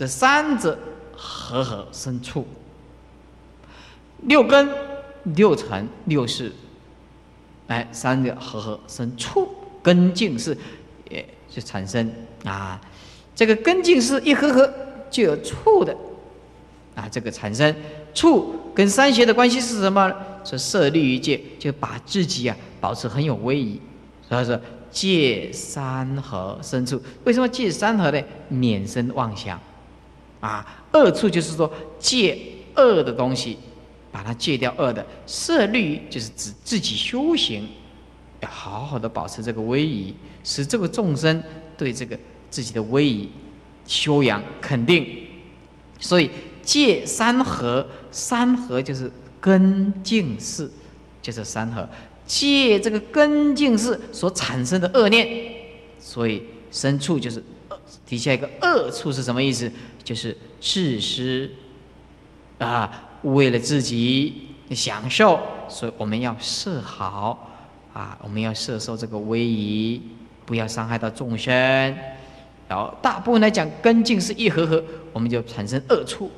这三者合合生处。六根、六尘、六识，哎，三者合合生处，根境是，也就产生啊。这个根境是一合合就有处的啊。这个产生处跟三邪的关系是什么？是设立于界，就把自己啊保持很有威仪。所以说戒三合生处，为什么戒三合呢？免生妄想啊。恶处就是说戒恶的东西。把它戒掉恶的色律，就是指自己修行，要好好的保持这个威仪，使这个众生对这个自己的威仪修养肯定。所以戒三合，三合就是根净事，就是三合戒这个根净事所产生的恶念。所以生处就是底下一个恶处是什么意思？就是自私啊。为了自己享受，所以我们要设好啊，我们要设受这个威仪，不要伤害到众生。然后大部分来讲，根境是一合合，我们就产生恶处。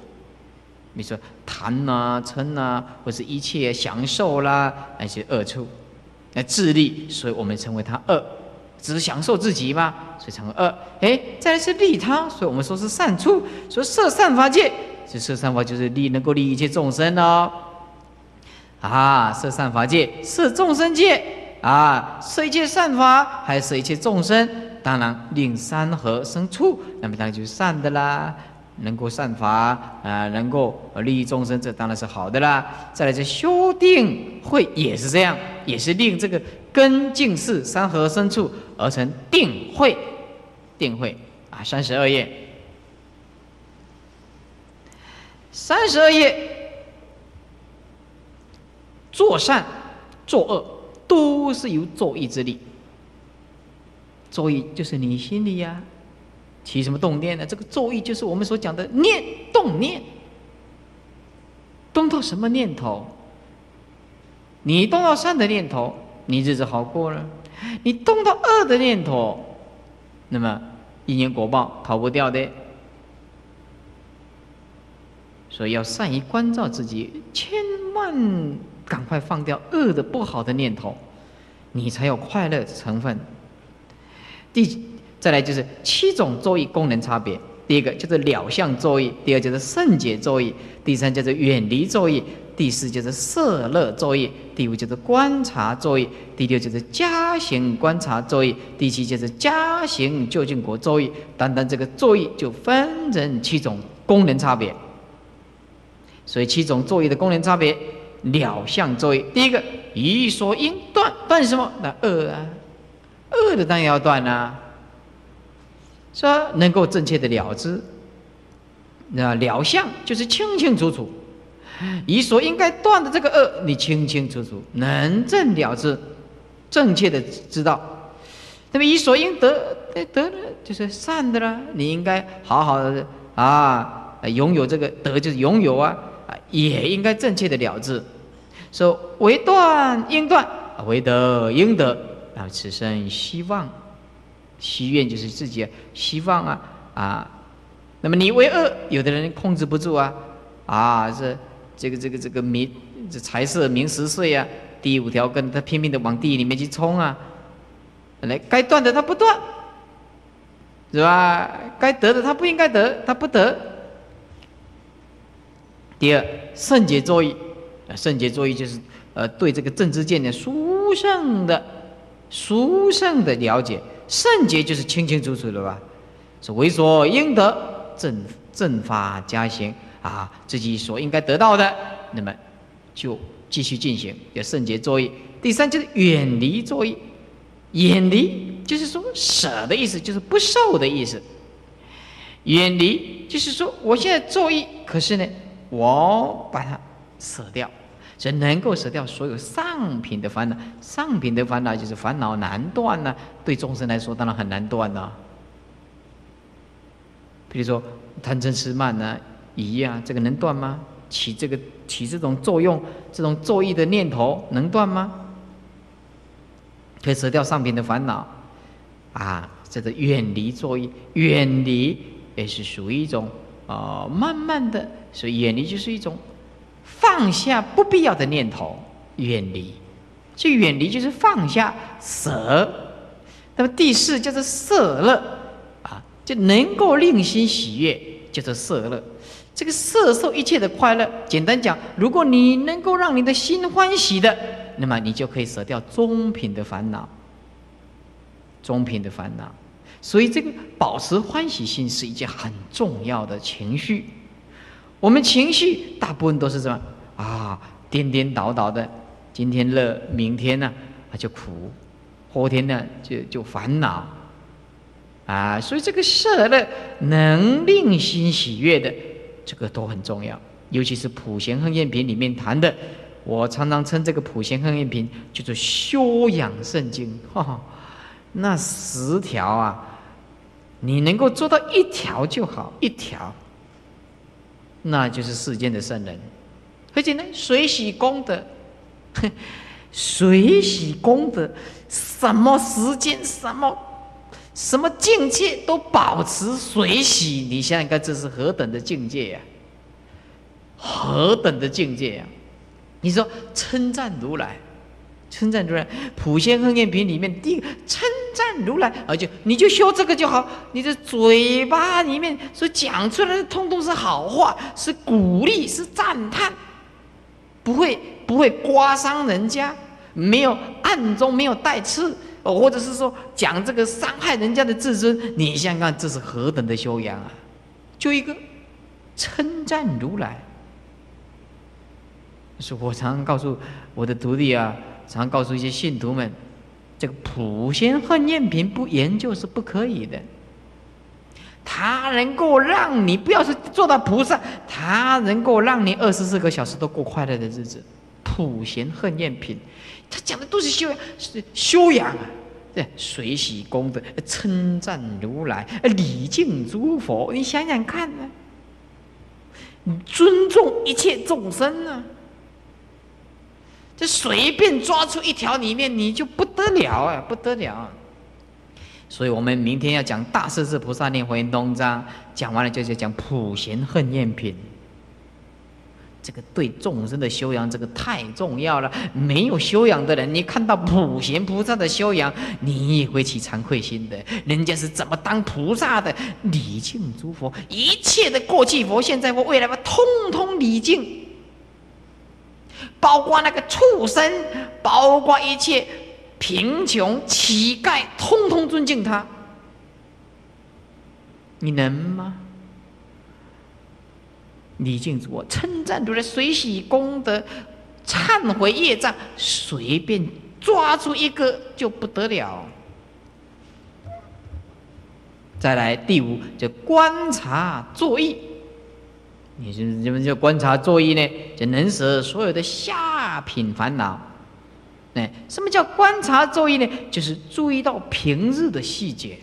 比如说贪呐、嗔呐，或是一切享受啦，那些恶处。那智力，所以我们称为它恶，只享受自己吗，所以成为恶。哎，再来是利他，所以我们说是善处，所以设善法界。这摄善法就是利，能够利一切众生哦。啊，摄善法界，摄众生界啊，摄一切善法，还摄一切众生。当然，令三合生处，那么当然就是善的啦。能够善法啊，能够利益众生，这当然是好的啦。再来，这修定会也是这样，也是令这个根净是三合生处而成定慧。定慧啊，三十二页。三十二页，作善、作恶，都是由作意之力。作意就是你心里呀，起什么动念呢？这个作意就是我们所讲的念动念，动到什么念头？你动到善的念头，你日子好过了；你动到恶的念头，那么因缘果报逃不掉的。所以要善于关照自己，千万赶快放掉恶的不好的念头，你才有快乐成分。第再来就是七种作意功能差别，第一个叫做了相作意，第二就是圣解作意，第三叫做远离作意，第四就是色乐作业，第五就是观察作业，第六就是加行观察作业，第七就是加行究竟果作业。单单这个作业就分成七种功能差别。所以七种作业的功能差别，了相作业。第一个，一说应断，断什么？那恶啊，恶的当然要断啊。说能够正确的了知，那了相就是清清楚楚。以所应该断的这个恶，你清清楚楚，能正了之，正确的知道。那么以所应得，得了就是善的啦，你应该好好的啊，拥有这个德就是拥有啊。也应该正确的了之，说为断应断，为得应得，啊此生希望、希愿就是自己希望啊啊。那么你为恶，有的人控制不住啊啊，这这个这个这个名这财色名食睡啊，第五条跟他拼命的往地里面去冲啊，来该断的他不断，是吧？该得的他不应该得，他不得。第二，圣洁作意，圣洁作意就是呃对这个政治见的殊胜的殊胜的了解，圣洁就是清清楚楚的吧？是为所应得，正正法加行啊，自己所应该得到的，那么就继续进行，叫圣洁作业。第三就是远离作业，远离就是说舍的意思，就是不受的意思。远离就是说我现在作业，可是呢？我把它舍掉，所以能够舍掉所有上品的烦恼。上品的烦恼就是烦恼难断呢，对众生来说当然很难断呐。比如说贪嗔痴慢呢，疑啊，这个能断吗？起这个起这种作用，这种作意的念头能断吗？可以舍掉上品的烦恼啊，这个远离作意，远离也是属于一种啊，慢慢的，所以远离就是一种放下不必要的念头，远离。这远离就是放下舍。那么第四叫做色乐啊，就能够令心喜悦，叫做色乐。这个色受一切的快乐，简单讲，如果你能够让你的心欢喜的，那么你就可以舍掉中品的烦恼。中品的烦恼，所以这个保持欢喜心是一件很重要的情绪。我们情绪大部分都是什么啊？颠颠倒倒的，今天乐，明天呢啊就苦，后天呢就就烦恼啊。所以这个色乐能令心喜悦的。这个都很重要，尤其是《普贤恒愿品》里面谈的，我常常称这个《普贤恒愿品》叫做修养圣经。哈，那十条啊，你能够做到一条就好，一条，那就是世间的圣人。而且呢，水洗功德，水洗功德，什么时间，什么？什么境界都保持水洗，你想想看，这是何等的境界呀？何等的境界呀？你说称赞如来，称赞如来，《普贤恒愿品》里面第一个称赞如来，而且你就修这个就好，你的嘴巴里面所讲出来的通通是好话，是鼓励，是赞叹，不会不会刮伤人家，没有暗中没有带刺。哦，或者是说讲这个伤害人家的自尊，你想想看，这是何等的修养啊！就一个称赞如来，是我常常告诉我的徒弟啊，常告诉一些信徒们，这个普贤恨念品不研究是不可以的。他能够让你不要是做到菩萨，他能够让你二十四个小时都过快乐的日子。普贤恨念品。他讲的都是修养，是修养啊！对，随喜功德，称赞如来，礼敬诸佛。你想想看呢？你尊重一切众生呢？这随便抓出一条里面，你就不得了啊，不得了！所以我们明天要讲大势至菩萨念佛言东章，讲完了就就讲普贤恨厌品。这个对众生的修养，这个太重要了。没有修养的人，你看到普贤菩萨的修养，你也会起惭愧心的。人家是怎么当菩萨的？礼敬诸佛，一切的过去佛、现在佛、未来佛，通通礼敬。包括那个畜生，包括一切贫穷乞丐，通通尊敬他。你能吗？礼敬主，我称赞如来，随喜功德，忏悔业障，随便抓住一个就不得了。再来第五，就观察作意。你是什么叫观察作意呢？就能舍所有的下品烦恼。哎，什么叫观察作意呢？就是注意到平日的细节。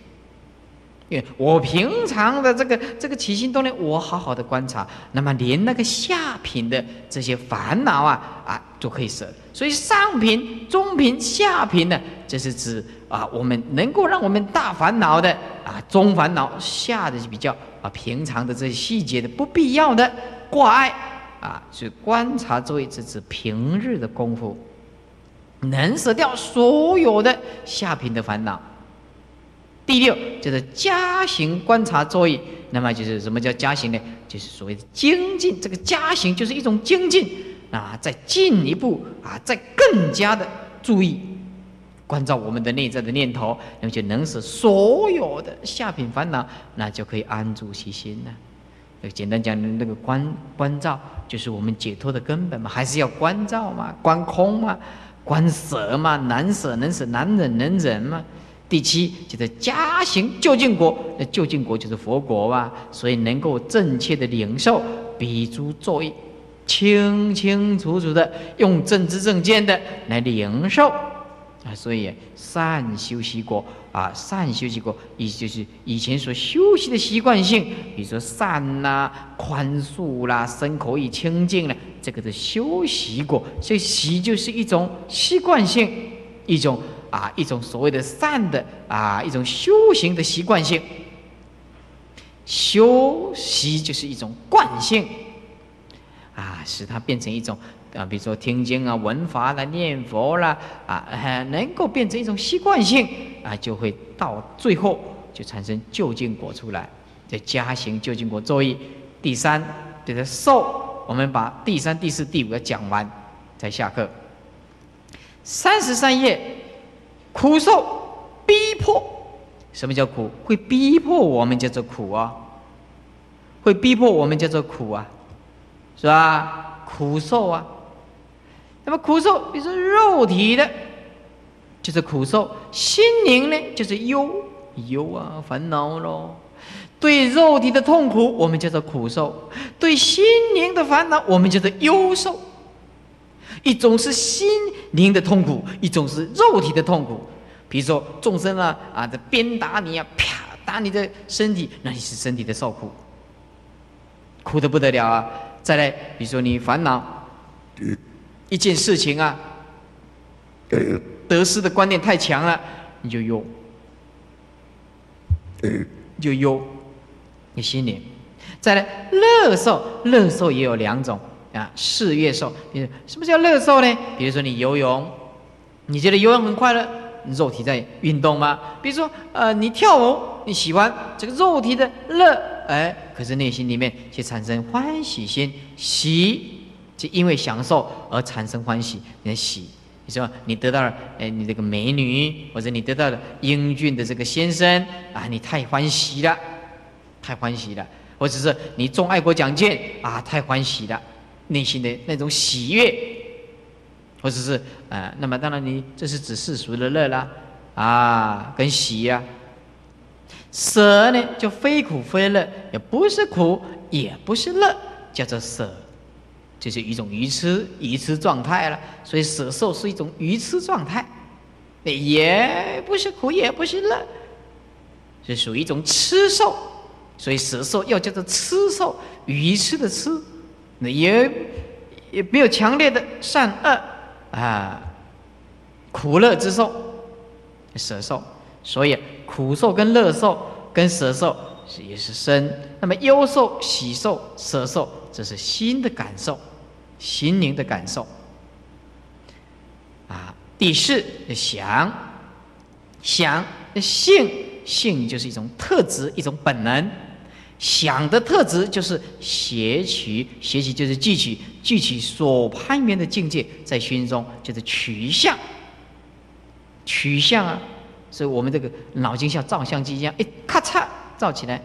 因为我平常的这个这个起心动念，我好好的观察，那么连那个下品的这些烦恼啊啊都可以舍。所以上品、中品、下品呢，这是指啊我们能够让我们大烦恼的啊中烦恼下的比较啊平常的这些细节的不必要的挂碍啊，所以观察作为是指平日的功夫，能舍掉所有的下品的烦恼。第六就是加行观察作业，那么就是什么叫加行呢？就是所谓的精进。这个加行就是一种精进啊，再进一步啊，再更加的注意关照我们的内在的念头，那么就能使所有的下品烦恼，那就可以安住其心了。简单讲，那个关关照就是我们解脱的根本嘛，还是要关照嘛，观空嘛，观舍嘛，难舍能舍，难忍能忍嘛。第七就是加行就近果，那究竟果就是佛国吧，所以能够正确的领受，比诸作意，清清楚楚的用正知正见的来领受啊，所以善修习果啊，善修习果意思就是以前所修习的习惯性，比如说善啦、宽恕啦、身口意清净了，这个是修习果，所以习就是一种习惯性，一种。啊，一种所谓的善的啊，一种修行的习惯性。修习就是一种惯性，啊，使它变成一种啊，比如说听经啊、闻法啦、念佛啦，啊，能够变成一种习惯性啊，就会到最后就产生就近果出来，这加行就近果作业。第三，就是受，我们把第三、第四、第五个讲完，再下课。三十三页，苦受逼迫。什么叫苦？会逼迫我们叫做苦啊，会逼迫我们叫做苦啊，是吧？苦受啊。那么苦受，比如说肉体的，就是苦受；心灵呢，就是忧忧啊，烦恼咯。对肉体的痛苦，我们叫做苦受；对心灵的烦恼，我们叫做忧受。一种是心灵的痛苦，一种是肉体的痛苦。比如说众生啊啊，这鞭打你啊，啪打你的身体，那你是身体的受苦，苦的不得了啊！再来，比如说你烦恼一件事情啊，得失的观念太强了，你就忧，就忧，你心里。再来乐受，乐受也有两种啊，事业受。比如什么叫乐受呢？比如说你游泳，你觉得游泳很快乐。肉体在运动吗？比如说，呃，你跳舞，你喜欢这个肉体的乐，哎，可是内心里面却产生欢喜心，喜就因为享受而产生欢喜，你的喜。你说你得到了，哎，你这个美女，或者你得到了英俊的这个先生啊，你太欢喜了，太欢喜了，或者是你中爱国奖券啊，太欢喜了，内心的那种喜悦。或者是啊，那么当然你这是指世俗的乐啦，啊，跟喜呀，舍呢就非苦非乐，也不是苦也不是乐，叫做舍，就是一种愚痴愚痴状态了。所以舍受是一种愚痴状态，也不是苦也不是乐，是属于一种痴受。所以舍受要叫做痴受，愚痴的痴，那也也没有强烈的善恶。啊，苦乐之受，舍受，所以苦受跟乐受跟舍受是也是身。那么忧受、喜受、舍受，这是心的感受，心灵的感受。啊，第四想，想性性就是一种特质，一种本能。想的特质就是学取，学习就是记取，记取所攀缘的境界，在心中就是取向。取向啊，所以我们这个脑筋像照相机一样，一咔嚓照起来，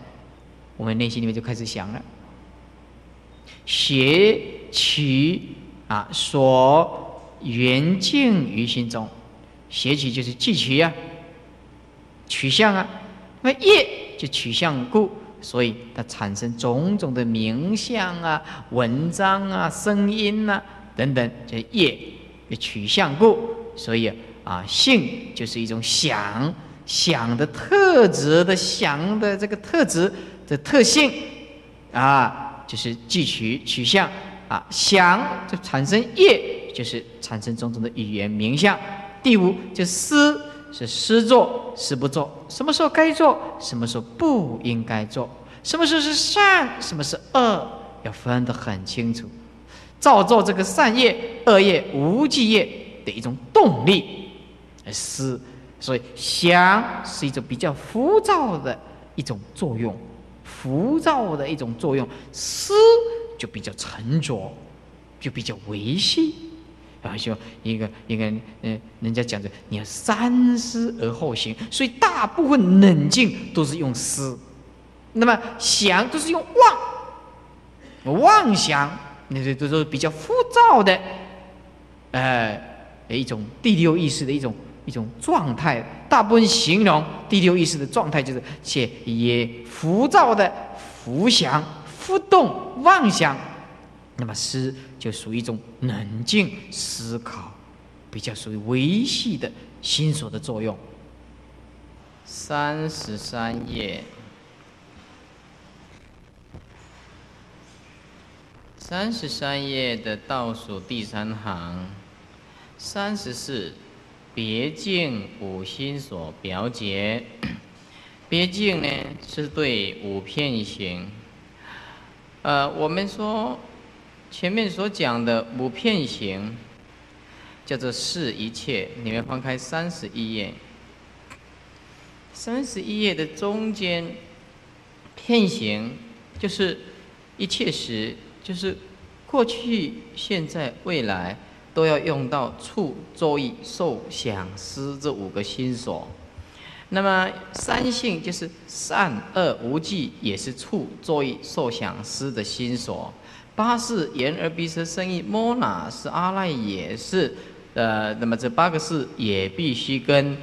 我们内心里面就开始想了。学取啊，所缘境于心中，学取就是记取呀，取向啊，那业就取向故。所以它产生种种的名相啊、文章啊、声音呐等等，这业的取向故。所以啊，性就是一种想想的特质的想的这个特质的特性啊，就是记取取向啊，想就产生业，就是产生种种的语言名相。第五就思。是施做，施不做？什么时候该做？什么时候不应该做？什么时候是善？什么是恶？要分得很清楚。造作这个善业、恶业、无记业的一种动力，思。所以想是一种比较浮躁的一种作用，浮躁的一种作用。思就比较沉着，就比较维系。啊，就一个一个，嗯，人家讲的，你要三思而后行，所以大部分冷静都是用思，那么想都是用妄，妄想，那些都是比较浮躁的，呃，一种第六意识的一种一种状态。大部分形容第六意识的状态，就是且也浮躁的浮想、浮动、妄想。那么思就属于一种冷静思考，比较属于维系的心所的作用。三十三页，三十三页的倒数第三行，三十四，别境五心所表解，别境呢是对五片行。呃，我们说前面所讲的五片行，叫做是一切。你们翻开三十一页，三十一页的中间，片行就是一切时，就是过去、现在、未来都要用到处、作意、受、想、思这五个心所。那么三性就是善恶无记，也是处作意受想思的心所。八是言而鼻舌身意摸哪是阿赖也是，呃，那么这八个是也必须跟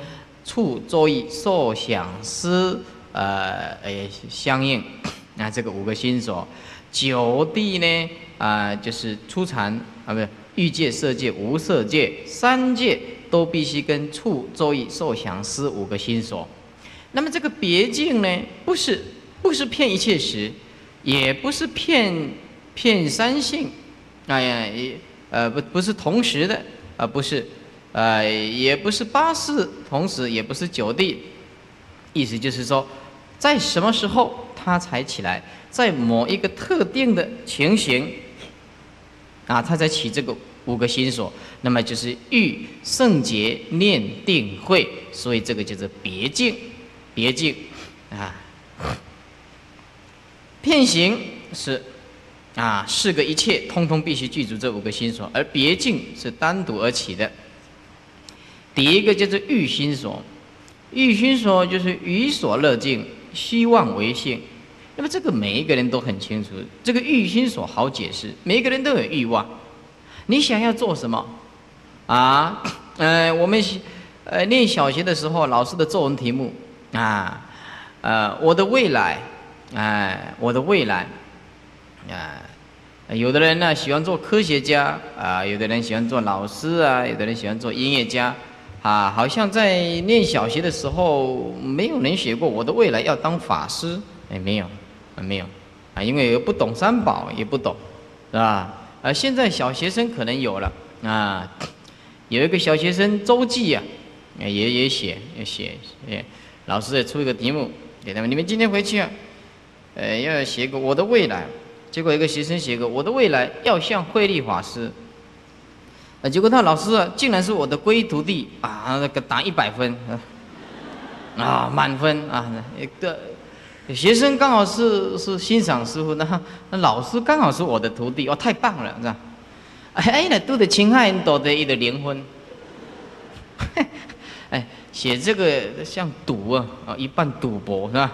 处作意受想思呃诶相应。那这个五个心所，九地呢啊就是初禅啊不是欲界色界无色界三界。都必须跟处、作意、受想思五个心所。那么这个别境呢，不是不是骗一切时，也不是骗骗三性，哎呀，也呃不不是同时的，而不是，呃也不是八四同时，也不是九地。意思就是说，在什么时候它才起来？在某一个特定的情形，啊，它才起这个。五个心所，那么就是欲圣洁念定慧，所以这个叫做别境，别境啊。片行是啊，四个一切通通必须具足这五个心所，而别境是单独而起的。第一个叫做欲心所，欲心所就是欲所乐境，希望为性。那么这个每一个人都很清楚，这个欲心所好解释，每一个人都有欲望。你想要做什么？啊，呃，我们呃念小学的时候，老师的作文题目啊，呃，我的未来，哎，我的未来，啊，有的人呢喜欢做科学家啊，有的人喜欢做老师啊，有的人喜欢做音乐家啊，好像在念小学的时候，没有人写过我的未来要当法师，哎，没有，啊没有，啊，因为不懂三宝，也不懂，是吧？啊，现在小学生可能有了啊，有一个小学生周记呀，也也写也写，也老师也出一个题目给他们，你们今天回去啊，呃，要写个我的未来，结果一个学生写个我的未来要像慧利法师，啊，结果他老师，竟然是我的皈依徒弟啊，那个打一百分，啊，满分啊，一个。学生刚好是是欣赏师傅，那那老师刚好是我的徒弟，哦，太棒了，是吧？哎，那都得侵害人多的一个灵魂。哎，写这个像赌啊，啊，一半赌博是吧？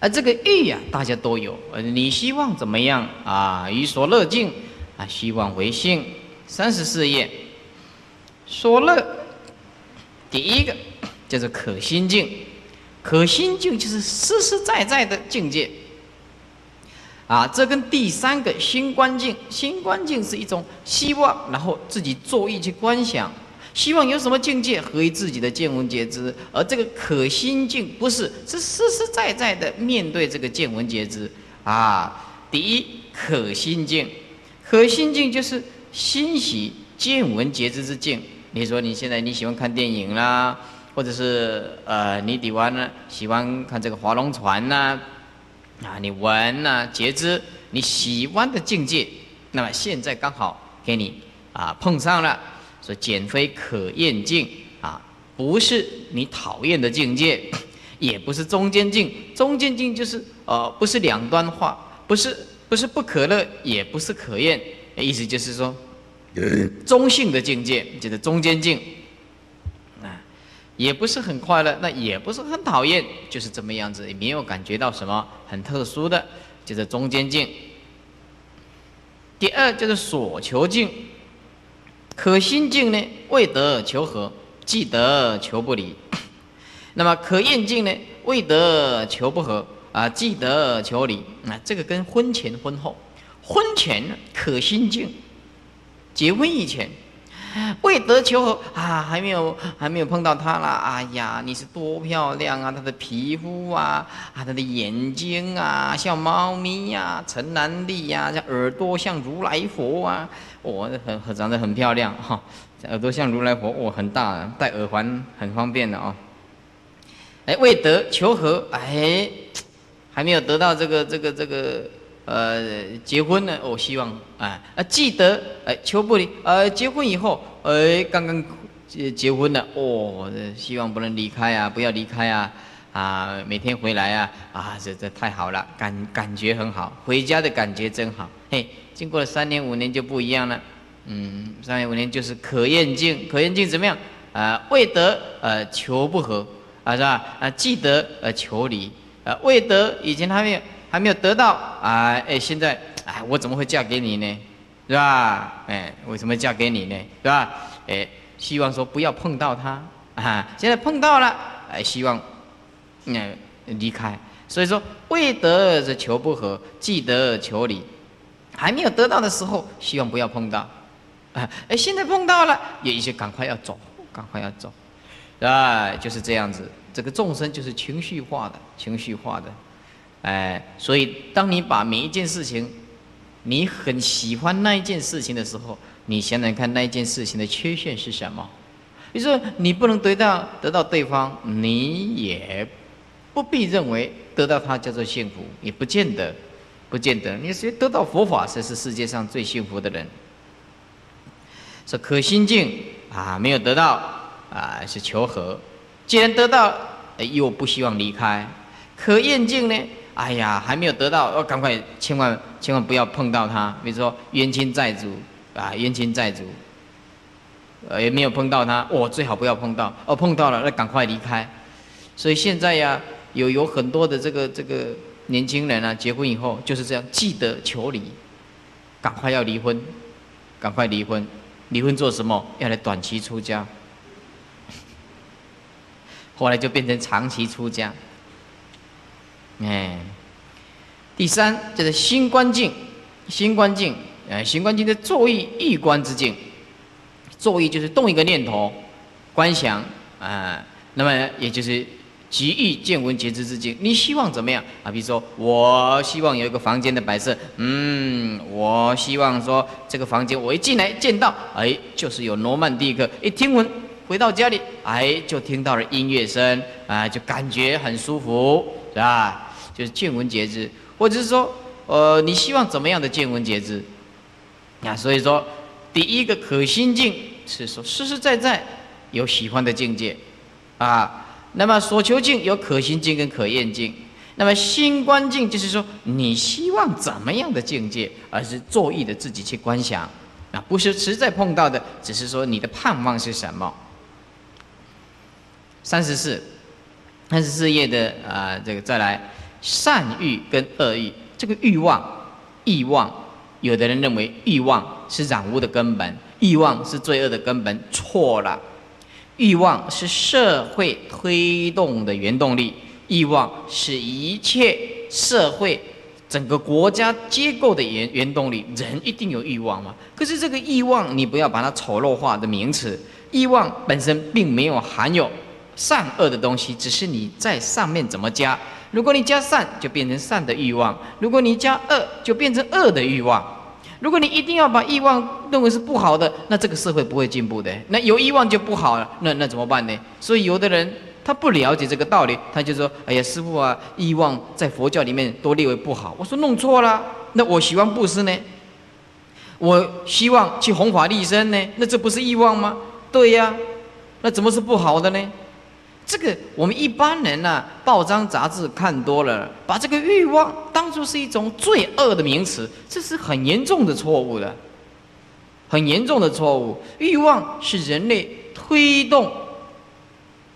啊，这个欲呀，大家都有。你希望怎么样啊？于所乐境啊，希望为性。三十四页，所乐，第一个叫做可心境。可心境就是实实在在的境界，啊，这跟第三个心观境，心观境是一种希望，然后自己作意去观想，希望有什么境界合于自己的见闻觉知，而这个可心境不是，是实实在在的面对这个见闻觉知啊。第一可心境，可心境就是欣喜见闻觉知之境。你说你现在你喜欢看电影啦？或者是呃，你底完呢，喜欢看这个划龙船呐，啊，你闻呐，觉知你喜欢的境界，那么现在刚好给你啊碰上了，说减肥可厌境啊，不是你讨厌的境界，也不是中间境，中间境就是呃，不是两端化，不是不是不可乐，也不是可厌，意思就是说，中性的境界就是中间境。也不是很快乐，那也不是很讨厌，就是这么样子，也没有感觉到什么很特殊的，就是中间境。第二就是所求境，可心境呢，未得求和，既得求不离；那么可厌境呢，未得求不和，啊，既得求离。啊，这个跟婚前婚后，婚前可心境，结婚以前。未得求和啊，还没有还没有碰到她啦。哎呀，你是多漂亮啊！她的皮肤啊，啊，她的眼睛啊，像猫咪呀，陈南丽呀，像耳朵像如来佛啊，哦，很很长得很漂亮哈。耳朵像如来佛，哦，很大，戴耳环很方便的啊。哎，未得求和，哎，还没有得到这个这个这个呃结婚呢，我希望啊啊记得哎求不离，呃结婚以后，哎刚刚结结婚了，哦，希望不能离开啊，不要离开啊。啊，每天回来啊，啊，这这太好了，感感觉很好，回家的感觉真好。嘿，经过了三年五年就不一样了，嗯，三年五年就是可厌境，可厌境怎么样？啊，未得呃求不和，啊是吧？啊，既得呃求离，啊未得以前还没有还没有得到啊，哎现在哎我怎么会嫁给你呢？是吧？哎，为什么嫁给你呢？是吧？哎，希望说不要碰到他啊，现在碰到了，哎，希望。嗯，离开，所以说未得则求不和，既得求离，还没有得到的时候，希望不要碰到，啊，哎，现在碰到了，有一些赶快要走，赶快要走，啊，就是这样子，这个众生就是情绪化的，情绪化的，哎，所以当你把每一件事情，你很喜欢那一件事情的时候，你想想看那一件事情的缺陷是什么？比如说你不能得到得到对方，你也。不必认为得到它叫做幸福，也不见得，不见得。你谁得到佛法才是世界上最幸福的人？说可心境啊，没有得到啊，是求和；既然得到，又不希望离开。可厌境呢？哎呀，还没有得到，要赶快，千万千万不要碰到他。比如说冤亲债主啊，冤亲债主，呃，也没有碰到他，哦，最好不要碰到。哦，碰到了，那赶快离开。所以现在呀。有有很多的这个这个年轻人啊，结婚以后就是这样，记得求离，赶快要离婚，赶快离婚，离婚做什么？要来短期出家，后来就变成长期出家。哎，第三就是心观境，心观境，哎，心观境的作意意观之境，作意就是动一个念头，观想啊，那么也就是。极易见闻觉知之境，你希望怎么样啊？比如说，我希望有一个房间的摆设，嗯，我希望说这个房间我一进来见到，哎，就是有罗曼蒂克。一听闻回到家里，哎，就听到了音乐声，啊，就感觉很舒服，是吧？就是见闻觉知，或者是说，呃，你希望怎么样的见闻觉知？啊，所以说，第一个可心境是说实实在在有喜欢的境界，啊。那么所求境有可行境跟可厌境，那么心观境就是说你希望怎么样的境界，而是作意的自己去观想，啊，不是实在碰到的，只是说你的盼望是什么。三十四，三十四页的啊，这个再来善欲跟恶欲，这个欲望、欲望，有的人认为欲望是染污的根本，欲望是罪恶的根本，错了。欲望是社会推动的原动力，欲望是一切社会整个国家结构的原原动力。人一定有欲望嘛？可是这个欲望，你不要把它丑陋化的名词。欲望本身并没有含有善恶的东西，只是你在上面怎么加。如果你加善，就变成善的欲望；如果你加恶，就变成恶的欲望。如果你一定要把欲望认为是不好的，那这个社会不会进步的。那有欲望就不好了，那那怎么办呢？所以有的人他不了解这个道理，他就说：“哎呀，师傅啊，欲望在佛教里面都列为不好。”我说弄错了。那我喜欢布施呢？我希望去弘法利生呢？那这不是欲望吗？对呀，那怎么是不好的呢？这个我们一般人呢，报章杂志看多了，把这个欲望当作是一种罪恶的名词，这是很严重的错误的，很严重的错误。欲望是人类推动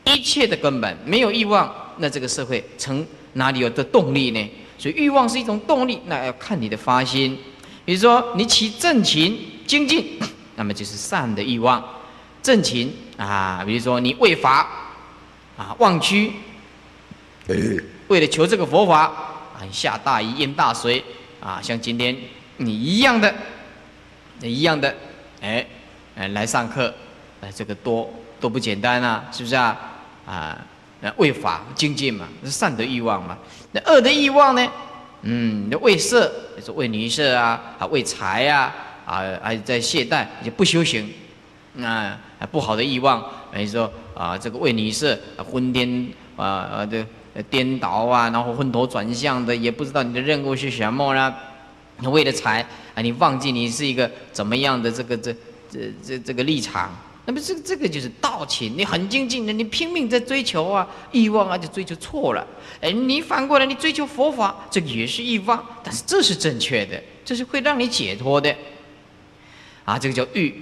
一切的根本，没有欲望，那这个社会成哪里有的动力呢？所以欲望是一种动力，那要看你的发心。比如说你起正勤精进，那么就是善的欲望，正勤啊，比如说你为法。啊，忘躯，为了求这个佛法，啊，下大雨淹大水，啊，像今天你一样的，一样的，哎，哎，来上课，哎，这个多多不简单啊，是不是啊？啊，那为法精进嘛，是善的欲望嘛。那恶的欲望呢？嗯，那为色，就是为女色啊，啊，为财啊，啊，还在懈怠，也不修行，啊，不好的欲望，等于说。啊，这个为女色昏天啊啊的颠倒啊，然后昏头转向的，也不知道你的任务是什么啦。为了财啊，你忘记你是一个怎么样的这个这这这这个立场。那么这个这个就是道情，你很精进的，你拼命在追求啊，欲望啊就追求错了。哎，你反过来你追求佛法，这个也是欲望，但是这是正确的，这是会让你解脱的。啊，这个叫欲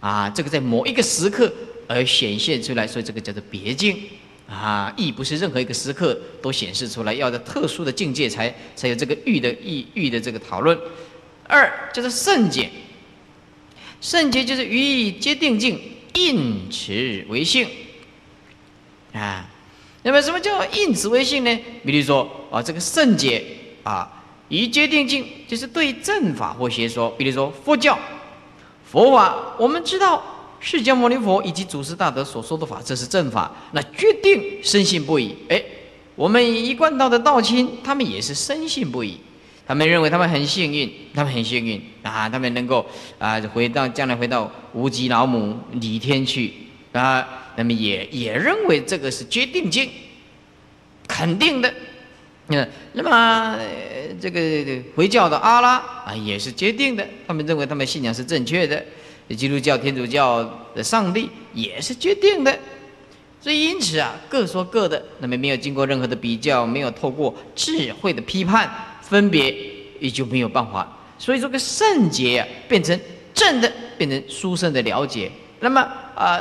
啊，这个在某一个时刻而显现出来，所以这个叫做别境啊。意不是任何一个时刻都显示出来，要在特殊的境界才才有这个欲的意欲的这个讨论。二就是圣解，圣解就是于皆定境。应持为性啊，那么什么叫应持为性呢？比如说啊，这个圣解啊，以决定境，就是对正法或邪说。比如说佛教、佛法，我们知道释迦牟尼佛以及祖师大德所说的法，这是正法，那决定深信不疑。哎，我们一贯道的道亲，他们也是深信不疑。他们认为他们很幸运，他们很幸运啊！他们能够啊回到将来回到无极老母李天去啊，那么也也认为这个是决定性，肯定的。嗯，那么这个回教的阿拉啊也是决定的，他们认为他们信仰是正确的。基督教、天主教的上帝也是决定的。所以因此啊，各说各的，那么没有经过任何的比较，没有透过智慧的批判。分别也就没有办法，所以这个圣洁啊变成正的，变成殊胜的了解。那么啊，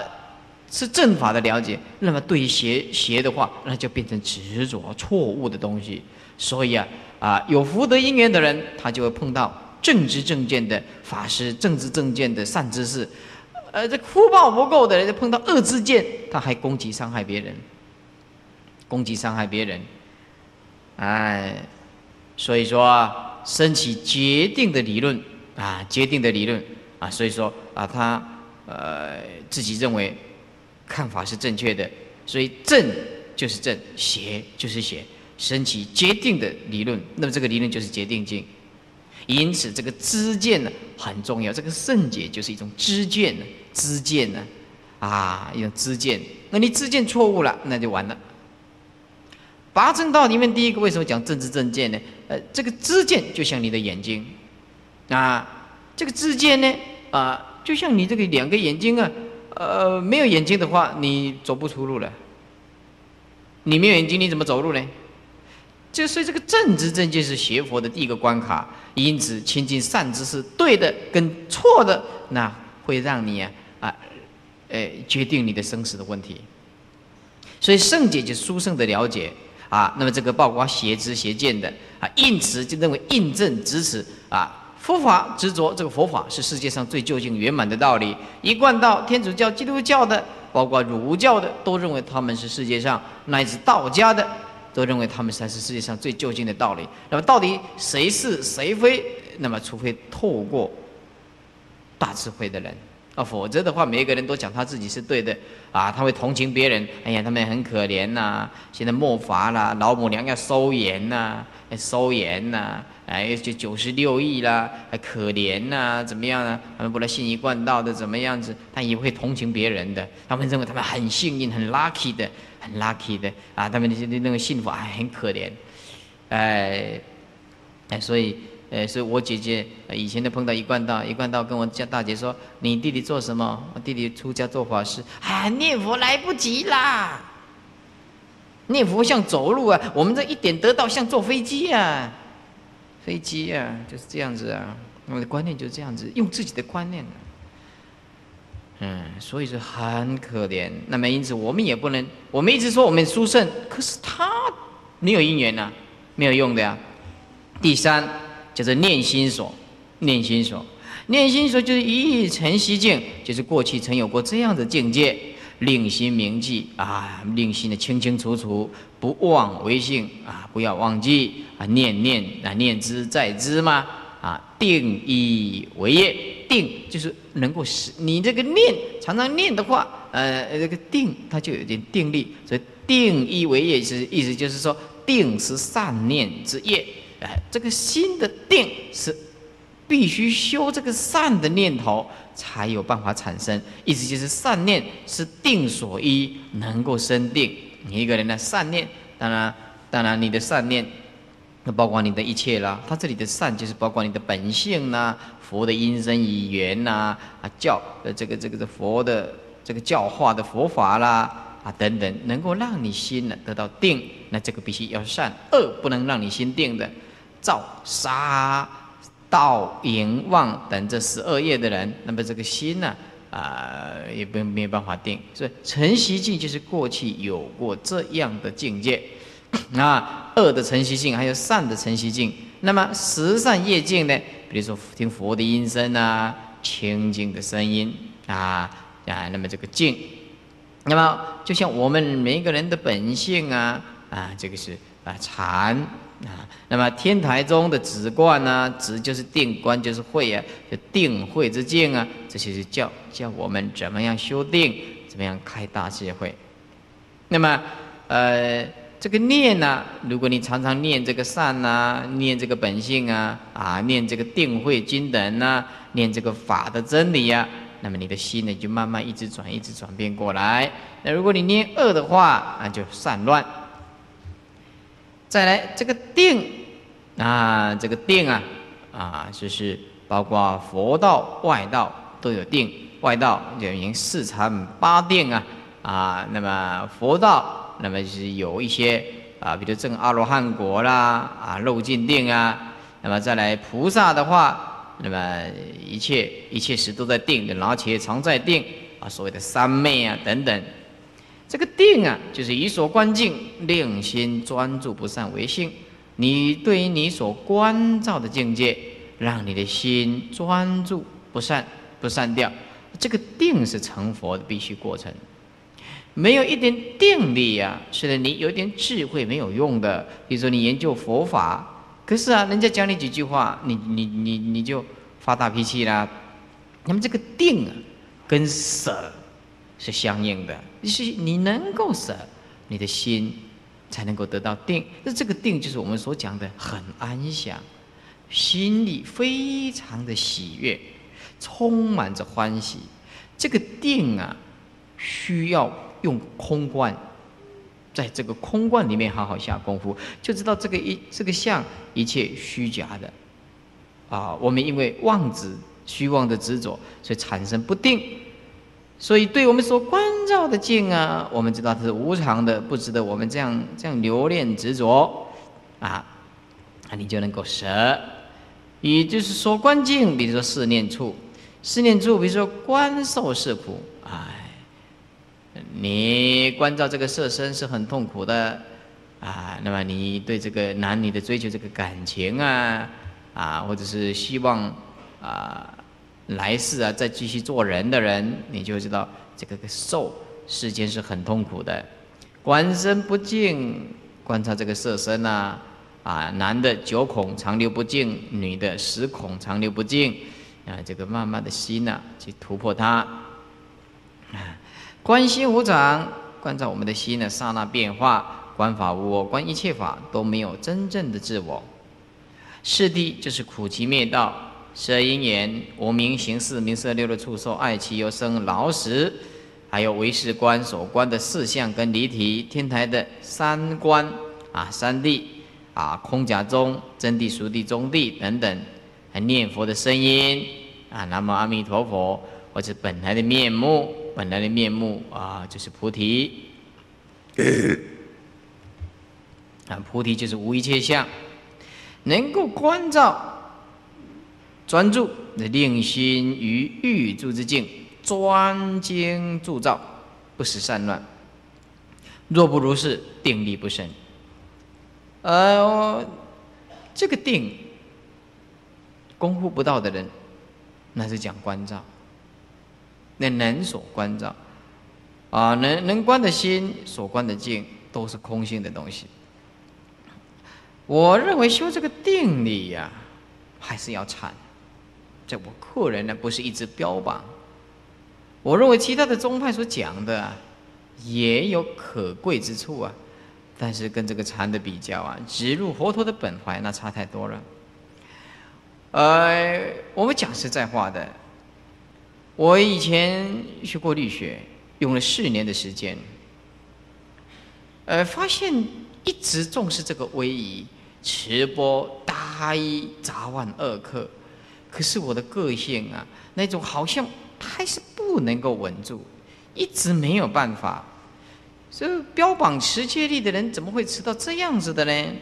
是正法的了解。那么对邪邪的话，那就变成执着错误的东西。所以啊啊，有福德因缘的人，他就会碰到正知正见的法师，正知正见的善知识。呃，这福报不够的人，就碰到恶之见，他还攻击伤害别人，攻击伤害别人，哎。所以说啊，升起决定的理论啊，决定的理论啊，所以说啊，他呃自己认为看法是正确的，所以正就是正，邪就是邪，升起决定的理论，那么这个理论就是决定境。因此，这个知见呢很重要，这个圣解就是一种知见呢，知见呢啊，一种知见。那你知见错误了，那就完了。八正道里面第一个为什么讲正知正见呢？呃，这个知见就像你的眼睛，啊，这个知见呢，啊，就像你这个两个眼睛啊，呃，没有眼睛的话，你走不出路了。你没有眼睛，你怎么走路呢？就所以这个正知正见是学佛的第一个关卡，因此亲近善知识，对的跟错的，那会让你啊啊，呃，决定你的生死的问题。所以圣解就殊胜的了解。啊，那么这个包括邪知邪见的啊，印持就认为印证支持啊，佛法执着这个佛法是世界上最究竟圆满的道理。一贯道天主教、基督教的，包括儒教的，都认为他们是世界上乃至道家的，都认为他们才是世界上最究竟的道理。那么到底谁是谁非？那么除非透过大智慧的人。啊，否则的话，每一个人都讲他自己是对的，啊，他会同情别人。哎呀，他们很可怜呐，现在末法啦，老母娘要收盐呐，收盐呐，哎，就九十六亿啦，还可怜呐，怎么样呢？他们不来信一贯道的，怎么样子？他也会同情别人的，他们认为他们很幸运，很 lucky 的，很 lucky 的，啊，他们那些那个幸福还很可怜，哎，哎，所以。呃，所以我姐姐以前都碰到一贯道，一贯道跟我家大姐说：“你弟弟做什么？我弟弟出家做法师。啊，念佛来不及啦！念佛像走路啊，我们这一点得到像坐飞机啊，飞机啊，就是这样子啊。我的观念就是这样子，用自己的观念。嗯，所以是很可怜。那么因此我们也不能，我们一直说我们殊胜，可是他没有因缘呐，没有用的呀。第三。就是念心所，念心所，念心所就是一意成息境，就是过去曾有过这样的境界，令心铭记啊，令心的清清楚楚，不忘为性啊，不要忘记啊，念念啊，念之在之嘛啊，定一为业，定就是能够使你这个念常常念的话，呃，这个定它就有点定力，所以定一为业是意思就是说，定是善念之业。哎，这个心的定是必须修这个善的念头才有办法产生，意思就是善念是定所依，能够生定，你一个人的善念，当然，当然你的善念，那包括你的一切啦。他这里的善就是包括你的本性呐，佛的因身语言呐，啊教呃这个这个的佛的这个教化的佛法啦，啊等等，能够让你心呢得到定，那这个必须要善。恶不能让你心定的，造杀盗淫妄等这十二业的人，那么这个心呢？啊，也不没有办法定，所以晨习境就是过去有过这样的境界，啊，恶的成习境还有善的成习境，那么十善业境呢？比如说听佛的音声啊，清净的声音啊啊，那么这个境，那么就像我们每一个人的本性啊啊，这个是啊禅。啊，那么天台中的止观呢，止就是定，观就是慧啊，就定慧之境啊，这些是教教我们怎么样修定，怎么样开大智慧。那么，呃，这个念呢，如果你常常念这个善呐，念这个本性啊，啊，念这个定慧经等呐，念这个法的真理呀，那么你的心呢，就慢慢一直转，一直转变过来。那如果你念恶的话，那就散乱。再来这个定，啊，这个定啊，啊，就是包括佛道、外道都有定。外道就名四禅八定啊，啊，那么佛道，那么就是有一些啊，比如证阿罗汉果啦，啊，漏尽定啊。那么再来菩萨的话，那么一切一切时都在定，的，而且常在定啊，所谓的三昧啊等等。这个定啊，就是以所观境，令心专注不散为性。你对于你所关照的境界，让你的心专注不散不散掉。这个定是成佛的必须过程。没有一点定力啊，虽然你有点智慧没有用的。比如说你研究佛法，可是啊，人家讲你几句话，你你你你就发大脾气啦。那么这个定啊，跟舍。是相应的，是你能够舍，你的心才能够得到定。那这个定就是我们所讲的很安详，心里非常的喜悦，充满着欢喜。这个定啊，需要用空观，在这个空观里面好好下功夫，就知道这个一这个相一切虚假的啊。我们因为妄执、虚妄的执着，所以产生不定。所以，对我们所关照的境啊，我们知道它是无常的，不值得我们这样这样留恋执着啊，那你就能够舍。也就是说，观境，比如说四念处，四念处，比如说观受是苦，你关照这个色身是很痛苦的啊。那么，你对这个男女的追求，这个感情啊，啊，或者是希望啊。来世啊，再继续做人的人，你就知道这个受世间是很痛苦的。观身不净，观察这个色身呐，啊，男的九孔长流不净，女的十孔长流不净，啊，这个慢慢的心呐，去突破它。观心无常，观照我们的心的，刹那变化，观法无我，观一切法都没有真正的自我。四谛就是苦集灭道。色因缘，无名行识，名色六的触受爱其由生老死，还有唯识观所观的四相跟离体，天台的三观啊，三谛啊，空假中真谛、熟谛、中谛等等，还念佛的声音啊，南无阿弥陀佛，或者本来的面目，本来的面目啊，就是菩提，啊，菩提就是无一切相，能够关照。专注，令心于欲住之境，专精铸造，不使散乱。若不如是，定力不深。呃，这个定功夫不到的人，那是讲关照。那能所关照，啊，能能观的心，所观的境，都是空性的东西。我认为修这个定力呀，还是要禅。这我个人呢，不是一直标榜。我认为其他的宗派所讲的也有可贵之处啊，但是跟这个禅的比较啊，直入佛陀的本怀那差太多了。呃，我们讲实在话的，我以前学过力学，用了四年的时间，呃，发现一直重视这个威仪，持波大一杂万二克，可是我的个性啊，那种好像还是不能够稳住，一直没有办法。所以标榜持戒力的人，怎么会持到这样子的呢？